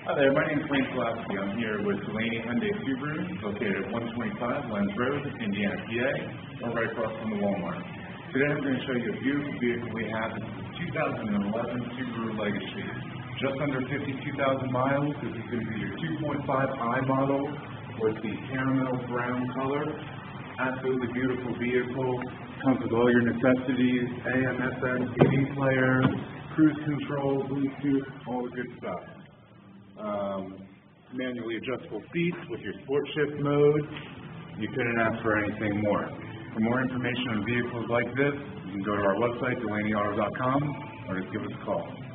Hi there, my name is Wayne Pulaski. I'm here with Delaney Hyundai Subaru, located at 125 Lenz Road, Indiana, PA, or right across from the Walmart. Today I'm going to show you a beautiful vehicle we have. It's a 2011 Subaru Legacy. Just under 52,000 miles. This is going to be your 2.5i model with the caramel brown color. Absolutely beautiful vehicle. Comes with all your necessities, AM, FM, CD player, cruise control, Bluetooth, all the good stuff manually adjustable seats with your sport shift mode. You couldn't ask for anything more. For more information on vehicles like this, you can go to our website, delaneyauto.com, or just give us a call.